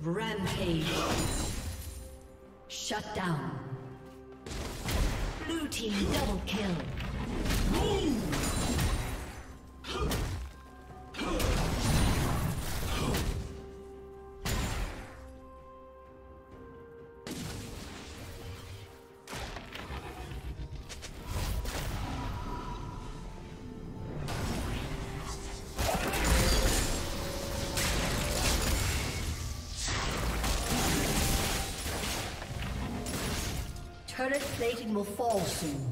Rampage. Shut down. Blue team double kill. Turret will fall soon.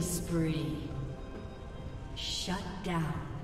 Spree. Shut down.